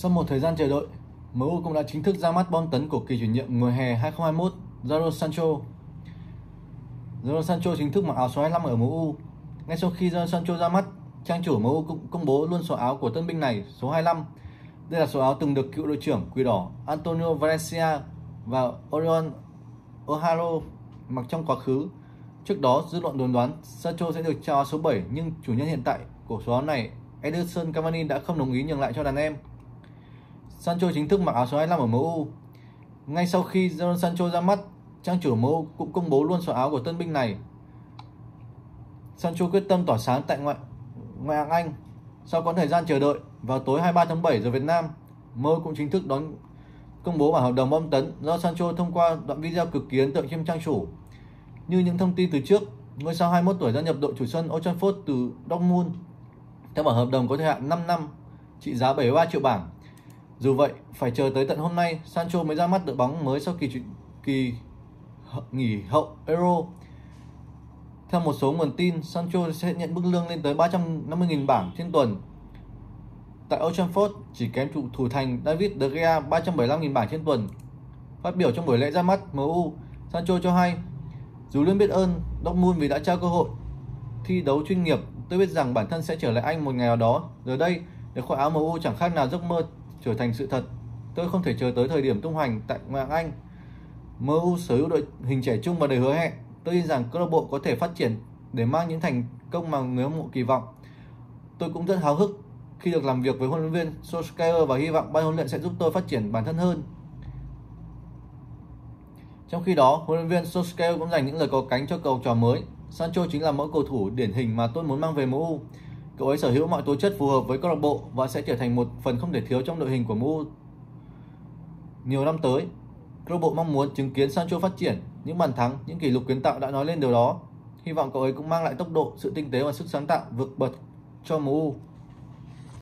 Sau một thời gian chờ đợi, MU cũng đã chính thức ra mắt bom tấn của kỳ chuyển nhượng mùa hè 2021, Jadon Sancho. Jadon Sancho chính thức mặc áo số 25 ở MU. Ngay sau khi Jadon Sancho ra mắt, trang chủ MU cũng công bố luôn số áo của tân binh này, số 25. Đây là số áo từng được cựu đội trưởng Quỷ Đỏ Antonio Valencia và Orion Oharo mặc trong quá khứ. Trước đó, dư luận đồn đoán Sancho sẽ được trao áo số 7 nhưng chủ nhân hiện tại của số áo này, Edison Cavani đã không đồng ý nhường lại cho đàn em. Sancho chính thức mặc áo số 25 ở MU. Ngay sau khi Jadon Sancho ra mắt, trang chủ MU cũng công bố luôn số áo của tân binh này. Sancho quyết tâm tỏa sáng tại ngoại ngoại hạng Anh. Sau quãng thời gian chờ đợi, vào tối 23 tháng 7 giờ Việt Nam, MU cũng chính thức đón công bố bản hợp đồng bom tấn do Sancho thông qua đoạn video cực kỳ ấn tượng trên trang chủ. Như những thông tin từ trước, ngôi sao 21 tuổi gia nhập đội chủ sân Old Trafford từ Dortmund theo bản hợp đồng có thời hạn 5 năm, trị giá 73 triệu bảng. Dù vậy, phải chờ tới tận hôm nay, Sancho mới ra mắt đội bóng mới sau kỳ kỳ nghỉ hậu Euro. Theo một số nguồn tin, Sancho sẽ nhận mức lương lên tới 350.000 bảng trên tuần. Tại Old Trafford, chỉ kém trụ thủ thành David De Gea 375.000 bảng trên tuần. Phát biểu trong buổi lễ ra mắt MU, Sancho cho hay, dù luôn biết ơn Dortmund vì đã trao cơ hội thi đấu chuyên nghiệp, tôi biết rằng bản thân sẽ trở lại Anh một ngày nào đó. Giờ đây, để khoác áo MU chẳng khác nào giấc mơ trở thành sự thật. Tôi không thể chờ tới thời điểm tung hoành tại ngoại hạng Anh. MU sở hữu đội hình trẻ trung và đầy hứa hẹn. Tôi tin rằng câu lạc bộ có thể phát triển để mang những thành công mà người hâm mộ kỳ vọng. Tôi cũng rất háo hức khi được làm việc với huấn luyện viên Solskjaer và hy vọng ban huấn luyện sẽ giúp tôi phát triển bản thân hơn. Trong khi đó, huấn luyện viên Solskjaer cũng dành những lời có cánh cho cầu trò mới. Sancho chính là mẫu cầu thủ điển hình mà tôi muốn mang về MU. Cậu ấy sở hữu mọi tố chất phù hợp với câu lạc bộ và sẽ trở thành một phần không thể thiếu trong đội hình của MU nhiều năm tới. Câu lạc bộ mong muốn chứng kiến Sancho phát triển, những bàn thắng, những kỷ lục kiến tạo đã nói lên điều đó. Hy vọng cậu ấy cũng mang lại tốc độ, sự tinh tế và sức sáng tạo vượt bậc cho MU.